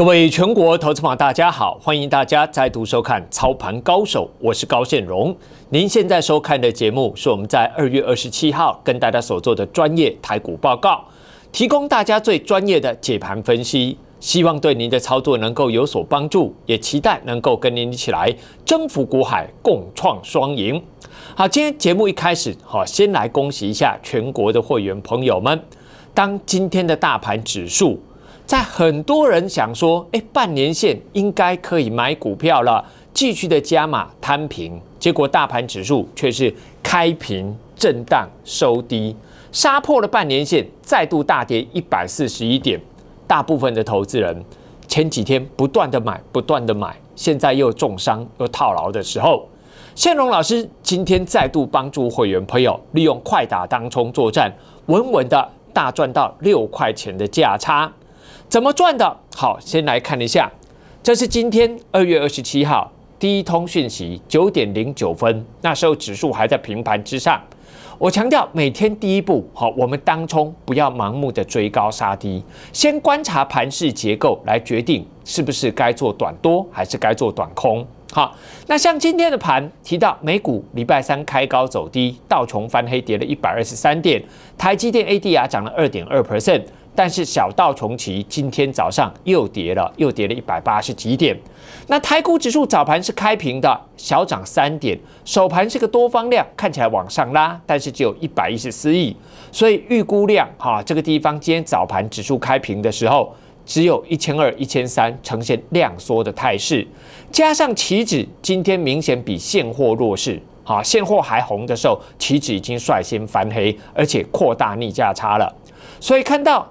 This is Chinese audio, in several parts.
各位全国投资网，大家好，欢迎大家再度收看《操盘高手》，我是高宪荣。您现在收看的节目是我们在二月二十七号跟大家所做的专业台股报告，提供大家最专业的解盘分析，希望对您的操作能够有所帮助，也期待能够跟您一起来征服股海，共创双赢。好，今天节目一开始，好，先来恭喜一下全国的会员朋友们，当今天的大盘指数。在很多人想说，哎，半年线应该可以买股票了，继续的加码摊平，结果大盘指数却是开平震荡收低，杀破了半年线，再度大跌一百四十一点。大部分的投资人前几天不断的买，不断的买，现在又重伤又套牢的时候，宪荣老师今天再度帮助会员朋友利用快打当冲作战，稳稳的大赚到六块钱的价差。怎么赚的？好，先来看一下，这是今天二月二十七号第一通讯息，九点零九分，那时候指数还在平盘之上。我强调，每天第一步，好，我们当冲不要盲目的追高杀低，先观察盘势结构来决定是不是该做短多还是该做短空。好，那像今天的盘提到，美股礼拜三开高走低，道琼翻黑跌了一百二十三点，台积电 ADR 涨了二点二 percent。但是小道重骑今天早上又跌了，又跌了一百八十几点。那台股指数早盘是开平的，小涨三点，首盘是个多方量，看起来往上拉，但是只有一百一十四亿，所以预估量哈这个地方今天早盘指数开平的时候，只有一千二、一千三，呈现量缩的态势。加上期指今天明显比现货弱势，啊现货还红的时候，期指已经率先翻黑，而且扩大逆价差了，所以看到。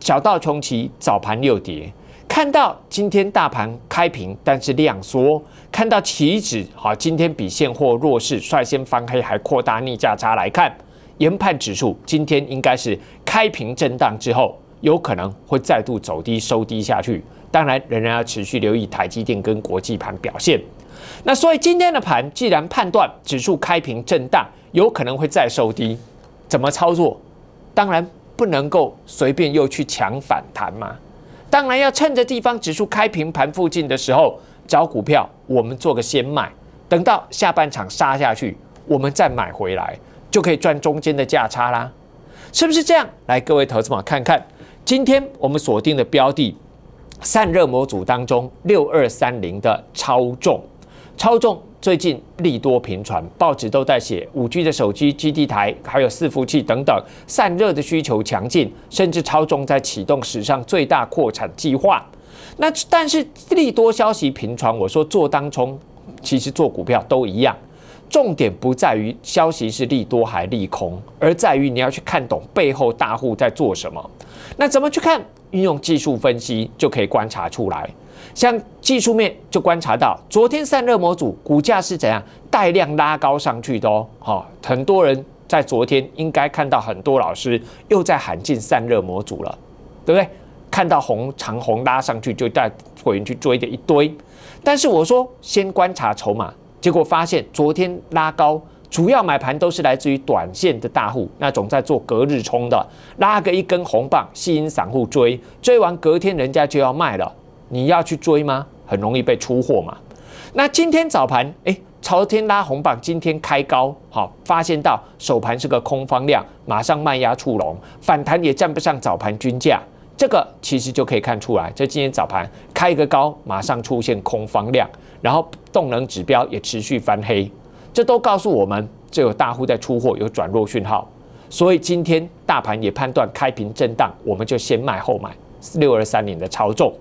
小道穷奇早盘六跌，看到今天大盘开平，但是量缩；看到期指好，今天比现货弱势，率先翻黑，还扩大逆价差来看，研判指数今天应该是开平震荡之后，有可能会再度走低收低下去。当然，仍然要持续留意台积电跟国际盘表现。那所以今天的盘，既然判断指数开平震荡，有可能会再收低，怎么操作？当然。不能够随便又去抢反弹嘛？当然要趁着地方指数开平盘附近的时候找股票，我们做个先卖，等到下半场杀下去，我们再买回来，就可以赚中间的价差啦，是不是这样？来，各位投资者看看，今天我们锁定的标的散热模组当中，六二三零的超重，超重。最近利多频传，报纸都在写五 G 的手机基地台，还有伺服器等等散热的需求强劲，甚至超重在启动史上最大扩产计划。那但是利多消息频传，我说做当冲，其实做股票都一样，重点不在于消息是利多还利空，而在于你要去看懂背后大户在做什么。那怎么去看？运用技术分析就可以观察出来。像技术面就观察到，昨天散热模组股价是怎样带量拉高上去的哦。好，很多人在昨天应该看到很多老师又在喊进散热模组了，对不对？看到红长红拉上去就带会员去追的一堆。但是我说先观察筹码，结果发现昨天拉高主要买盘都是来自于短线的大户，那种在做隔日冲的，拉个一根红棒吸引散户追，追完隔天人家就要卖了。你要去追吗？很容易被出货嘛。那今天早盘，哎，朝天拉红棒，今天开高，好，发现到首盘是个空方量，马上卖压出笼，反弹也站不上早盘均价。这个其实就可以看出来，这今天早盘开一个高，马上出现空方量，然后动能指标也持续翻黑，这都告诉我们，这有大户在出货，有转弱讯号。所以今天大盘也判断开平震荡，我们就先卖后买，六二三零的操纵。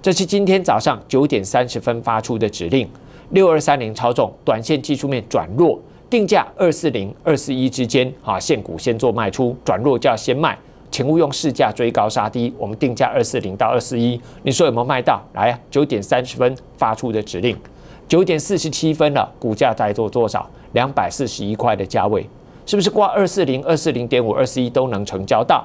这是今天早上九点三十分发出的指令，六二三零超重，短线技术面转弱，定价二四零二四一之间，啊，现股先做卖出，转弱就要先卖，请勿用市价追高杀低。我们定价二四零到二四一，你说有没有卖到？来，九点三十分发出的指令，九点四十七分了，股价在做多少？两百四十一块的价位，是不是挂二四零、二四零点五、二四一都能成交到？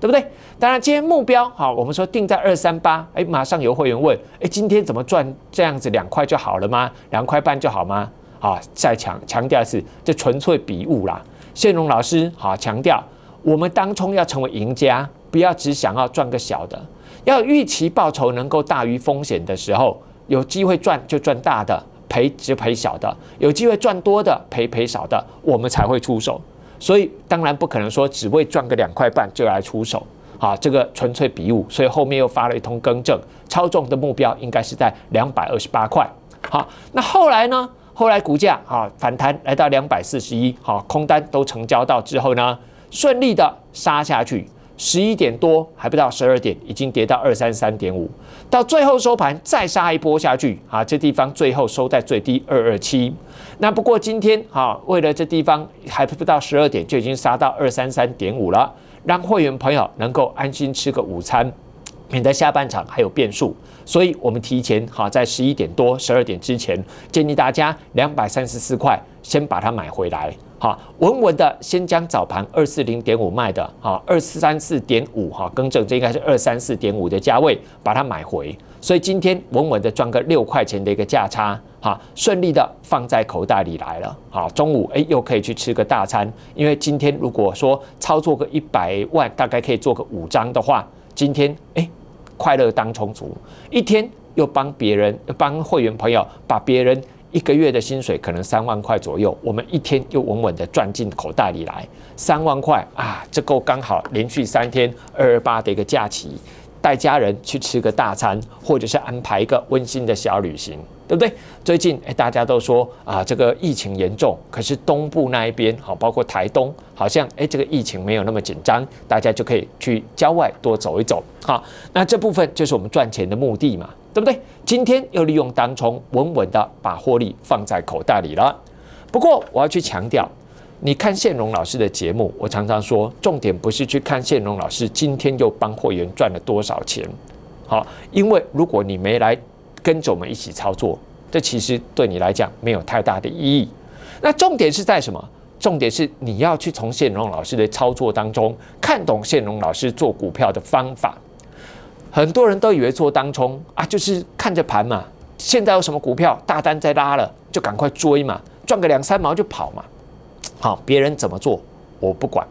对不对？当然，今天目标好，我们说定在二三八。哎，马上有会员问：哎，今天怎么赚这样子两块就好了吗？两块半就好吗？啊，再强强调一次，这纯粹比物啦。谢荣老师好强调，我们当冲要成为赢家，不要只想要赚个小的。要预期报酬能够大于风险的时候，有机会赚就赚大的，赔就赔小的；有机会赚多的，赔赔少的，我们才会出手。所以当然不可能说只为赚个两块半就来出手。啊，这个纯粹比武，所以后面又发了一通更正，操纵的目标应该是在两百二十八块。好，那后来呢？后来股价啊反弹来到两百四十一，好，空单都成交到之后呢，顺利的杀下去，十一点多还不到十二点，已经跌到二三三点五，到最后收盘再杀一波下去，啊，这地方最后收在最低二二七。那不过今天啊，为了这地方还不到十二点就已经杀到二三三点五了。让会员朋友能够安心吃个午餐，免得下半场还有变数。所以，我们提前哈在十一点多、十二点之前，建议大家两百三十四块先把它买回来，哈，稳稳的先将早盘二四零点五卖的，哈，二四三四点五哈更正，这应该是二三四点五的价位把它买回。所以今天稳稳的赚个六块钱的一个价差。好，顺利的放在口袋里来了。好，中午哎又可以去吃个大餐。因为今天如果说操作个一百万，大概可以做个五张的话，今天哎快乐当充足，一天又帮别人帮会员朋友把别人一个月的薪水可能三万块左右，我们一天又稳稳的赚进口袋里来三万块啊，这够刚好连续三天二二八的一个假期，带家人去吃个大餐，或者是安排一个温馨的小旅行。对不对？最近哎，大家都说啊，这个疫情严重，可是东部那一边，好，包括台东，好像哎，这个疫情没有那么紧张，大家就可以去郊外多走一走。好，那这部分就是我们赚钱的目的嘛，对不对？今天又利用当冲，稳稳的把获利放在口袋里了。不过我要去强调，你看宪荣老师的节目，我常常说，重点不是去看宪荣老师今天又帮会员赚了多少钱，好，因为如果你没来。跟着我们一起操作，这其实对你来讲没有太大的意义。那重点是在什么？重点是你要去从谢荣老师的操作当中看懂谢荣老师做股票的方法。很多人都以为做当冲啊，就是看着盘嘛，现在有什么股票大单在拉了，就赶快追嘛，赚个两三毛就跑嘛。好，别人怎么做我不管，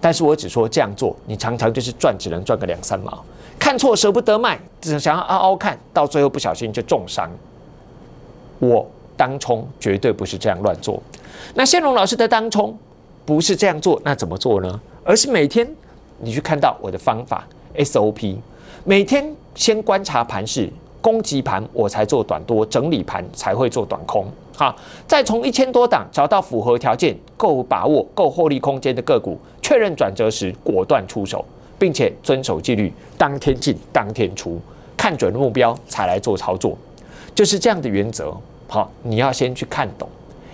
但是我只说这样做，你常常就是赚，只能赚个两三毛。看错舍不得卖，只想要嗷嗷看到最后不小心就重伤。我当冲绝对不是这样乱做。那谢龙老师的当冲不是这样做，那怎么做呢？而是每天你去看到我的方法 SOP，每天先观察盘势，攻击盘我才做短多，整理盘才会做短空。好，再从一千多档找到符合条件、够把握、够获利空间的个股，确认转折时果断出手。并且遵守纪律，当天进当天出，看准目标才来做操作，就是这样的原则。好，你要先去看懂，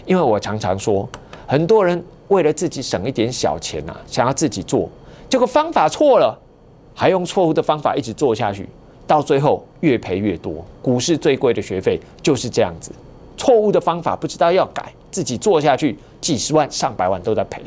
因为我常常说，很多人为了自己省一点小钱呐，想要自己做，结果方法错了，还用错误的方法一直做下去，到最后越赔越多。股市最贵的学费就是这样子，错误的方法不知道要改，自己做下去几十万上百万都在赔。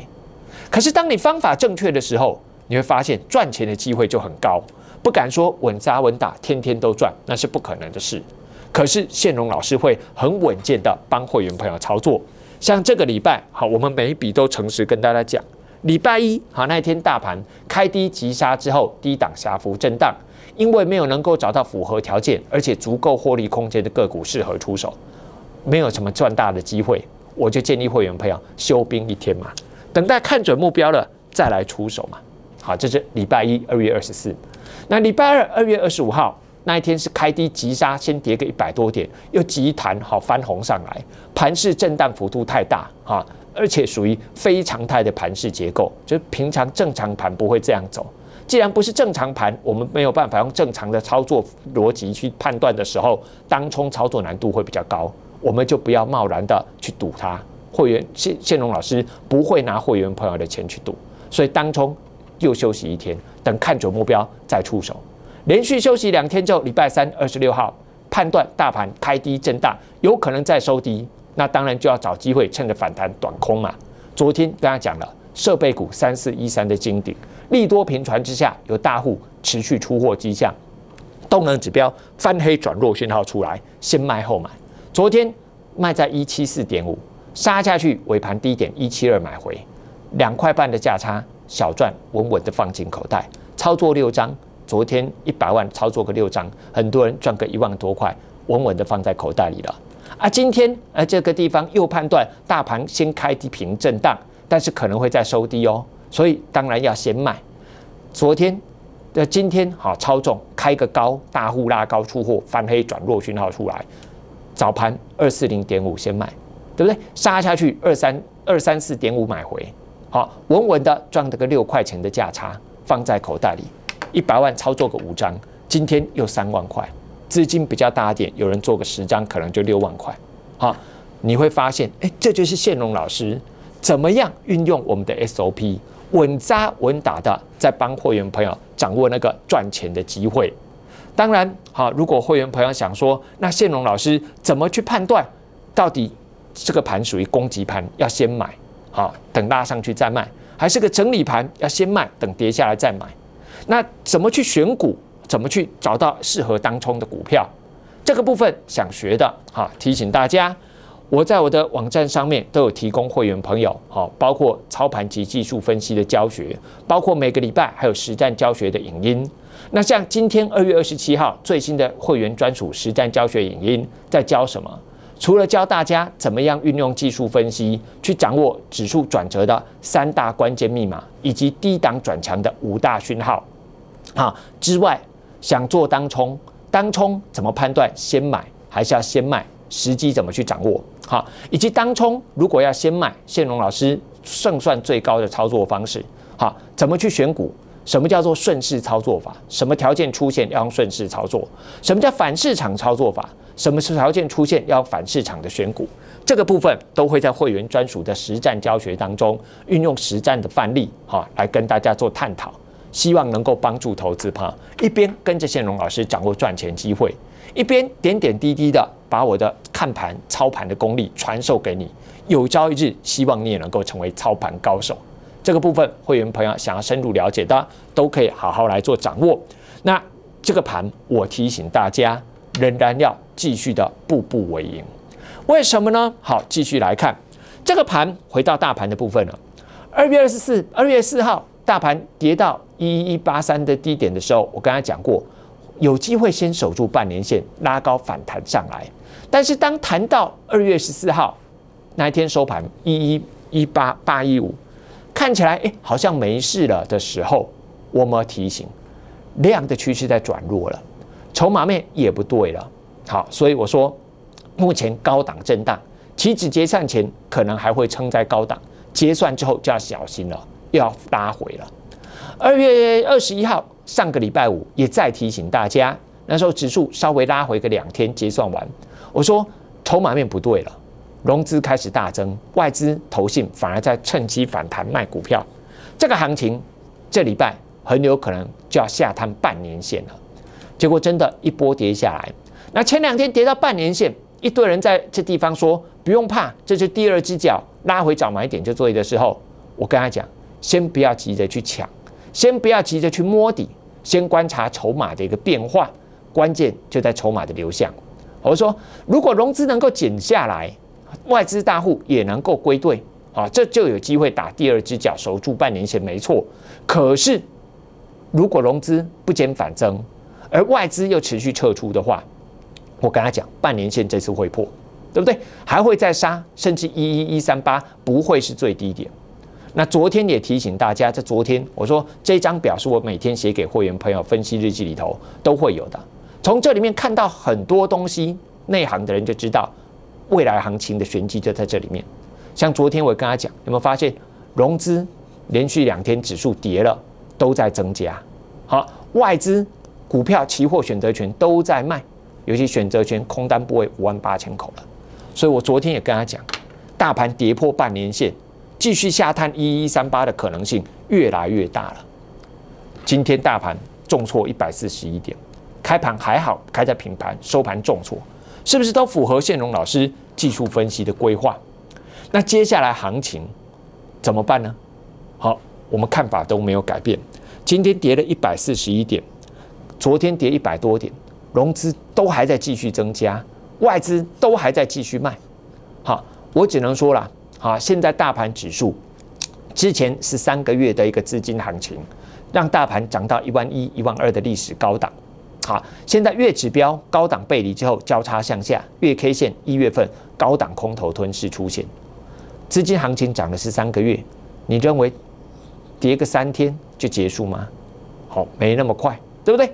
可是当你方法正确的时候，你会发现赚钱的机会就很高，不敢说稳扎稳打，天天都赚，那是不可能的事。可是宪荣老师会很稳健的帮会员朋友操作。像这个礼拜，好，我们每一笔都诚实跟大家讲。礼拜一，好，那一天大盘开低急杀之后，低档下幅震荡，因为没有能够找到符合条件而且足够获利空间的个股适合出手，没有什么赚大的机会，我就建议会员朋友休兵一天嘛，等待看准目标了再来出手嘛。好，这是礼拜一，二月二十四。那礼拜二，二月二十五号那一天是开低急杀，先跌个一百多点，又急弹，好翻红上来，盘势震荡幅度太大，哈，而且属于非常态的盘势结构，就是平常正常盘不会这样走。既然不是正常盘，我们没有办法用正常的操作逻辑去判断的时候，当冲操作难度会比较高，我们就不要贸然的去赌它。会员谢谢龙老师不会拿会员朋友的钱去赌，所以当冲。又休息一天，等看准目标再出手。连续休息两天之后，礼拜三二十六号判断大盘开低震荡，有可能再收低，那当然就要找机会趁着反弹短空嘛。昨天跟他讲了，设备股三四一三的金顶，利多频传之下，有大户持续出货迹象，动能指标翻黑转弱讯号出来，先卖后买。昨天卖在一七四点五，杀下去尾盘低点一七二买回，两块半的价差。小赚稳稳的放进口袋，操作六张，昨天一百万操作个六张，很多人赚个一万多块，稳稳的放在口袋里了。啊，今天呃这个地方又判断大盘先开低平震荡，但是可能会再收低哦，所以当然要先卖。昨天的今天好超重，开个高，大户拉高出货，翻黑转弱讯号出来，早盘二四零点五先卖，对不对？杀下去二三二三四点五买回，好稳稳的赚这个六块钱的价差放在口袋里，一百万操作个五张，今天又三万块，资金比较大一点，有人做个十张可能就六万块，好，你会发现，哎，这就是谢龙老师怎么样运用我们的 SOP。稳扎稳打的，在帮会员朋友掌握那个赚钱的机会。当然，好，如果会员朋友想说，那谢龙老师怎么去判断，到底这个盘属于攻击盘，要先买，好，等拉上去再卖，还是个整理盘，要先卖，等跌下来再买？那怎么去选股？怎么去找到适合当冲的股票？这个部分想学的，哈，提醒大家。我在我的网站上面都有提供会员朋友，好，包括操盘及技术分析的教学，包括每个礼拜还有实战教学的影音。那像今天二月二十七号最新的会员专属实战教学影音，在教什么？除了教大家怎么样运用技术分析去掌握指数转折的三大关键密码，以及低档转强的五大讯号，啊之外，想做当冲，当冲怎么判断先买还是要先卖？时机怎么去掌握？好，以及当冲如果要先卖，谢龙老师胜算最高的操作方式，好，怎么去选股？什么叫做顺势操作法？什么条件出现要用顺势操作？什么叫反市场操作法？什么是条件出现要反市场的选股？这个部分都会在会员专属的实战教学当中，运用实战的范例，哈，来跟大家做探讨，希望能够帮助投资朋友一边跟着谢龙老师掌握赚钱机会。一边点点滴滴的把我的看盘操盘的功力传授给你，有朝一日希望你也能够成为操盘高手。这个部分会员朋友想要深入了解的，都可以好好来做掌握。那这个盘，我提醒大家，仍然要继续的步步为营。为什么呢？好，继续来看这个盘，回到大盘的部分了。二月二十四，二月四号，大盘跌到一一八三的低点的时候，我跟他讲过。有机会先守住半年线，拉高反弹上来。但是当谈到二月十四号那一天收盘一一一八八一五，看起来哎好像没事了的时候，我们提醒量的趋势在转弱了，筹码面也不对了。好，所以我说目前高档震荡，期指结算前可能还会撑在高档，结算之后就要小心了，又要拉回了。二月二十一号。上个礼拜五也再提醒大家，那时候指数稍微拉回个两天结算完，我说筹码面不对了，融资开始大增，外资投信反而在趁机反弹卖股票，这个行情这礼拜很有可能就要下探半年线了。结果真的一波跌下来，那前两天跌到半年线，一堆人在这地方说不用怕，这是第二只脚拉回早买点就做的时候，我跟他讲，先不要急着去抢，先不要急着去摸底。先观察筹码的一个变化，关键就在筹码的流向。我说，如果融资能够减下来，外资大户也能够归队，啊，这就有机会打第二只脚，守住半年线，没错。可是，如果融资不减反增，而外资又持续撤出的话，我跟他讲，半年线这次会破，对不对？还会再杀，甚至一一一三八不会是最低点。那昨天也提醒大家，在昨天我说这张表是我每天写给会员朋友分析日记里头都会有的。从这里面看到很多东西，内行的人就知道未来行情的玄机就在这里面。像昨天我跟他讲，有没有发现融资连续两天指数跌了，都在增加。好，外资股票、期货、选择权都在卖，尤其选择权空单部位五万八千口了。所以我昨天也跟他讲，大盘跌破半年线。继续下探一一三八的可能性越来越大了。今天大盘重挫一百四十一点，开盘还好，开在平盘，收盘重挫，是不是都符合宪荣老师技术分析的规划？那接下来行情怎么办呢？好，我们看法都没有改变。今天跌了一百四十一点，昨天跌一百多点，融资都还在继续增加，外资都还在继续卖。好，我只能说了。好，现在大盘指数之前是三个月的一个资金行情，让大盘涨到一万一、一万二的历史高档。好，现在月指标高档背离之后交叉向下，月 K 线一月份高档空头吞噬出现，资金行情涨了是三个月，你认为跌个三天就结束吗？好，没那么快，对不对？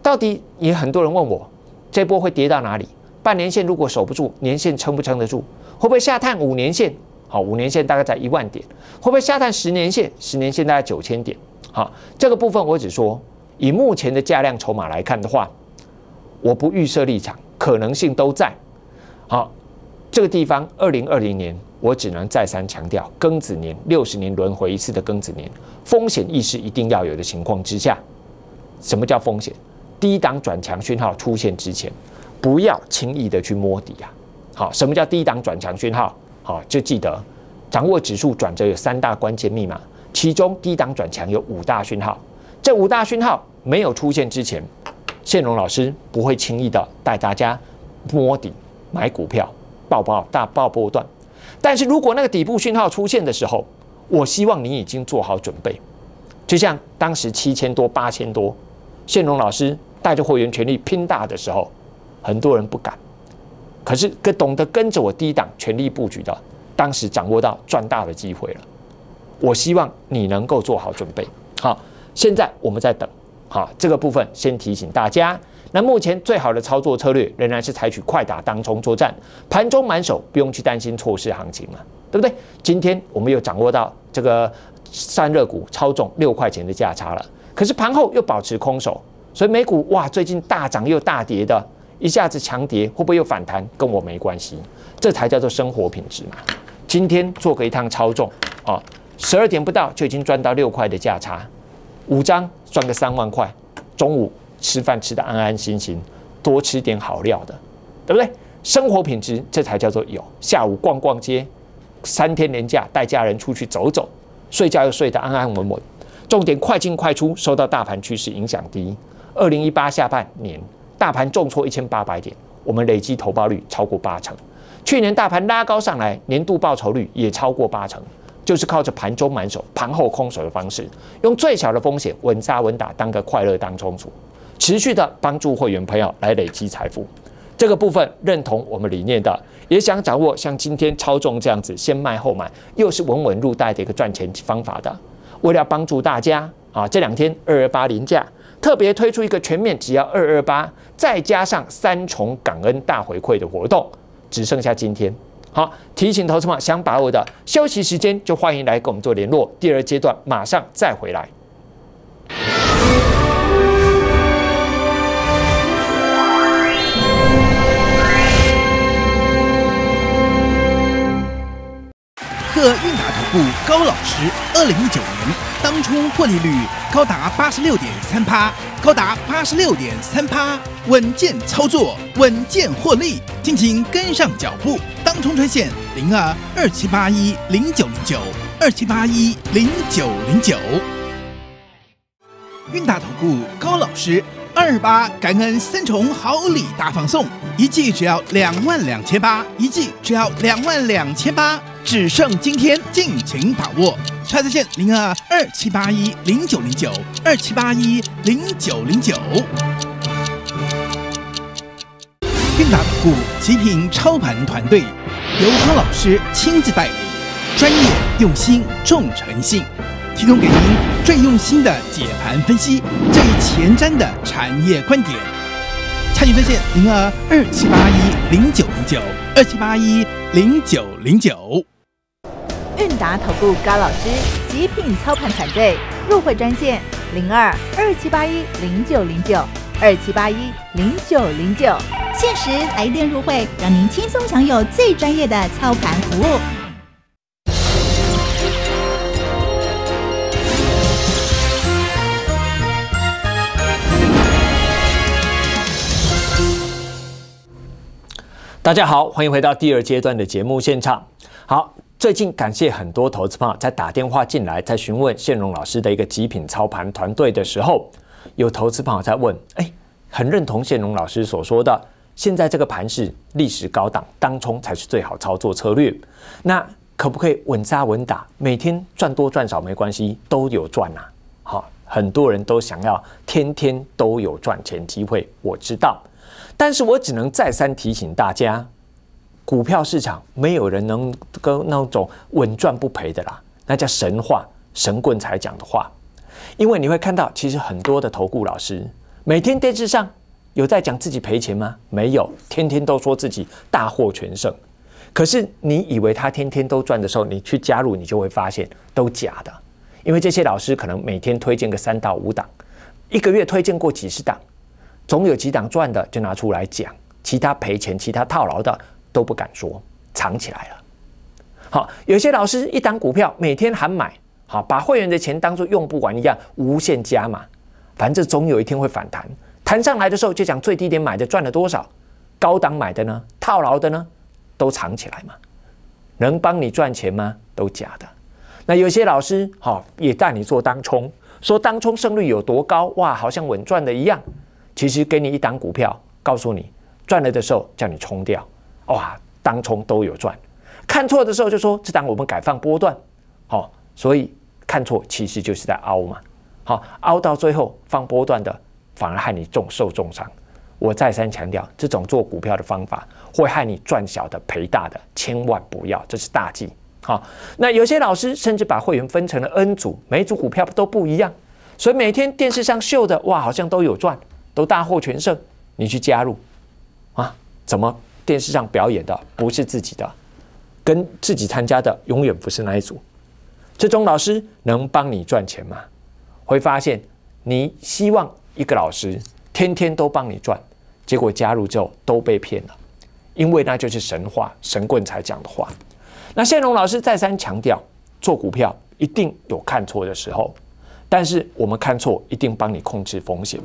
到底也很多人问我，这波会跌到哪里？半年线如果守不住，年线撑不撑得住？会不会下探五年线？好，五年线大概在一万点，会不会下探十年线？十年线大概九千点。好，这个部分我只说，以目前的价量筹码来看的话，我不预设立场，可能性都在。好，这个地方二零二零年，我只能再三强调，庚子年六十年轮回一次的庚子年，风险意识一定要有的情况之下，什么叫风险？低档转强讯号出现之前，不要轻易的去摸底啊！好，什么叫低档转强讯号？好，就记得掌握指数转折有三大关键密码，其中低档转强有五大讯号。这五大讯号没有出现之前，谢龙老师不会轻易的带大家摸底买股票，爆爆大爆波段。但是如果那个底部讯号出现的时候，我希望你已经做好准备。就像当时七千多、八千多，谢龙老师。带着会员全力拼大的时候，很多人不敢。可是跟懂得跟着我低档全力布局的，当时掌握到赚大的机会了。我希望你能够做好准备。好，现在我们在等。好，这个部分先提醒大家。那目前最好的操作策略仍然是采取快打当冲作战，盘中满手，不用去担心错失行情嘛，对不对？今天我们又掌握到这个散热股超重六块钱的价差了，可是盘后又保持空手。所以美股哇，最近大涨又大跌的，一下子强跌，会不会又反弹？跟我没关系，这才叫做生活品质嘛。今天做个一趟超重啊，十二点不到就已经赚到六块的价差，五张赚个三万块，中午吃饭吃的安安心心，多吃点好料的，对不对？生活品质这才叫做有。下午逛逛街，三天年假带家人出去走走，睡觉又睡得安安稳稳。重点快进快出，受到大盘趋势影响低。二零一八下半年，大盘重挫一千八百点，我们累计投报率超过八成。去年大盘拉高上来，年度报酬率也超过八成，就是靠着盘中满手、盘后空手的方式，用最小的风险稳扎稳打，当个快乐当冲主，持续的帮助会员朋友来累积财富。这个部分认同我们理念的，也想掌握像今天超重这样子先卖后买，又是稳稳入袋的一个赚钱方法的。为了帮助大家啊，这两天二二八零价。特别推出一个全面只要二二八，再加上三重感恩大回馈的活动，只剩下今天。好，提醒投资者想把握的休息时间，就欢迎来跟我们做联络。第二阶段马上再回来。贺运达投顾高老师，二零一九年。当初获利率高达八十六点三趴，高达八十六点三趴，稳健操作，稳健获利，敬请跟上脚步。当冲专线零二二七八一零九零九二七八一零九零九。韵达投顾高老师二八感恩三重好礼大放送，一季只要两万两千八，一季只要两万两千八，只剩今天，尽情把握。插在线零二二七八一零九零九二七八一零九零九，韵达股极品操盘团队由康老师亲自带领，专业用心重诚信，提供给您最用心的解盘分析，最前瞻的产业观点。参与热线零二二七八一零九零九二七八一零九零九。韵达投顾高老师，极品操盘团队，入会专线零二二七八一零九零九二七八一零九零九，限时来电入会，让您轻松享有最专业的操盘服务。大家好，欢迎回到第二阶段的节目现场。好。最近感谢很多投资朋友在打电话进来，在询问谢荣老师的一个极品操盘团队的时候，有投资朋友在问：哎，很认同谢荣老师所说的，现在这个盘是历史高档，当冲才是最好操作策略。那可不可以稳扎稳打，每天赚多赚少没关系，都有赚呐？好，很多人都想要天天都有赚钱机会，我知道，但是我只能再三提醒大家，股票市场没有人能跟那种稳赚不赔的啦，那叫神话，神棍才讲的话。因为你会看到，其实很多的投顾老师每天电视上有在讲自己赔钱吗？没有，天天都说自己大获全胜。可是你以为他天天都赚的时候，你去加入，你就会发现都假的。因为这些老师可能每天推荐个三到五档，一个月推荐过几十档，总有几档赚的就拿出来讲，其他赔钱、其他套牢的都不敢说，藏起来了。好，有些老师一档股票每天喊买，好把会员的钱当做用不完一样无限加码，反正总有一天会反弹，弹上来的时候就讲最低点买的赚了多少，高档买的呢，套牢的呢？都藏起来嘛？能帮你赚钱吗？都假的。那有些老师哈也带你做当冲，说当冲胜率有多高哇，好像稳赚的一样。其实给你一档股票，告诉你赚了的时候叫你冲掉，哇，当冲都有赚。看错的时候就说这档我们改放波段，好，所以看错其实就是在凹嘛。好，凹到最后放波段的反而害你重受重伤。我再三强调，这种做股票的方法。会害你赚小的赔大的，千万不要，这是大忌。好，那有些老师甚至把会员分成了 N 组，每组股票都不一样，所以每天电视上秀的哇，好像都有赚，都大获全胜。你去加入啊？怎么电视上表演的不是自己的，跟自己参加的永远不是那一组？这种老师能帮你赚钱吗？会发现你希望一个老师天天都帮你赚，结果加入之后都被骗了。因为那就是神话，神棍才讲的话。那谢龙老师再三强调，做股票一定有看错的时候，但是我们看错一定帮你控制风险。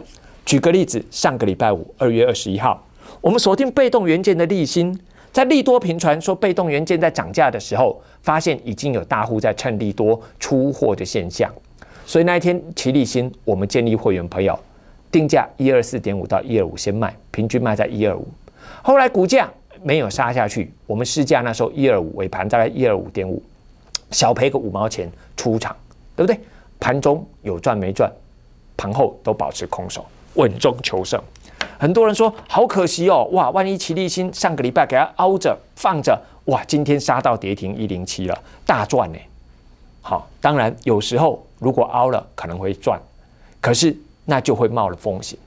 举个例子，上个礼拜五，二月二十一号，我们锁定被动元件的利芯，在利多频传说被动元件在涨价的时候，发现已经有大户在趁利多出货的现象，所以那一天齐利新，我们建议会员朋友定价一二四点五到一二五先卖，平均卖在一二五。后来股价没有杀下去，我们市价那时候一二五尾盘大概一二五点五，小赔个五毛钱出场，对不对？盘中有赚没赚，盘后都保持空手，稳中求胜。很多人说好可惜哦，哇，万一齐立新上个礼拜给他凹着放着，哇，今天杀到跌停一零七了，大赚呢。好，当然有时候如果凹了可能会赚，可是那就会冒了风险。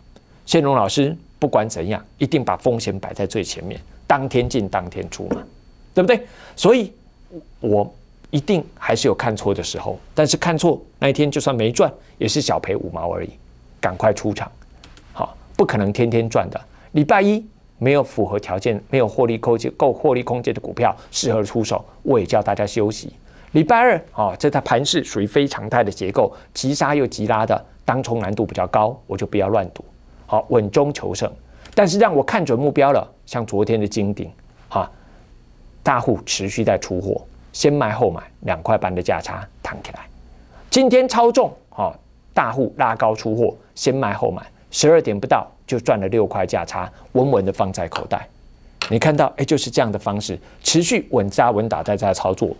谢龙老师。不管怎样，一定把风险摆在最前面，当天进当天出嘛，对不对？所以，我一定还是有看错的时候，但是看错那一天就算没赚，也是小赔五毛而已，赶快出场。好，不可能天天赚的。礼拜一没有符合条件、没有获利空间、够获利空间的股票适合出手，我也叫大家休息。礼拜二啊，这台盘势属于非常态的结构，急杀又急拉的，当冲难度比较高，我就不要乱赌。好，稳中求胜，但是让我看准目标了，像昨天的金鼎，哈，大户持续在出货，先卖后买，两块半的价差弹起来。今天超重，哈，大户拉高出货，先卖后买，十二点不到就赚了六块价差，稳稳的放在口袋。你看到，哎，就是这样的方式，持续稳扎稳打在在操作。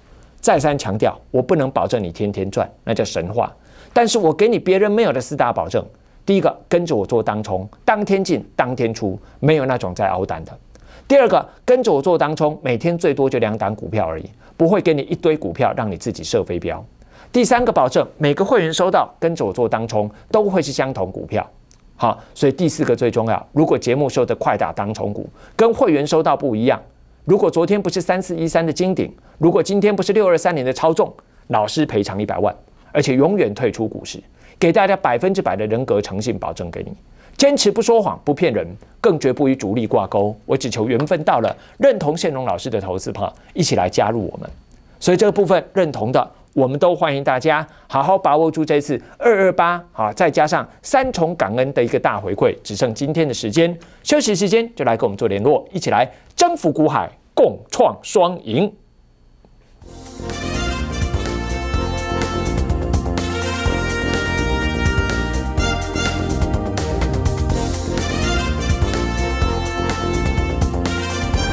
再三强调，我不能保证你天天赚，那叫神话，但是我给你别人没有的四大保证。第一个跟着我做当冲，当天进当天出，没有那种在熬单的。第二个跟着我做当冲，每天最多就两档股票而已，不会给你一堆股票让你自己设飞镖。第三个保证，每个会员收到跟着我做当冲都会是相同股票。好，所以第四个最重要，如果节目收的快打当冲股跟会员收到不一样，如果昨天不是三四一三的金顶，如果今天不是六二三年的超重，老师赔偿一百万，而且永远退出股市。给大家百分之百的人格诚信保证，给你坚持不说谎、不骗人，更绝不与主力挂钩。我只求缘分到了，认同谢龙老师的投资朋友一起来加入我们。所以这个部分认同的，我们都欢迎大家好好把握住这次二二八啊，再加上三重感恩的一个大回馈。只剩今天的时间，休息时间就来跟我们做联络，一起来征服股海，共创双赢。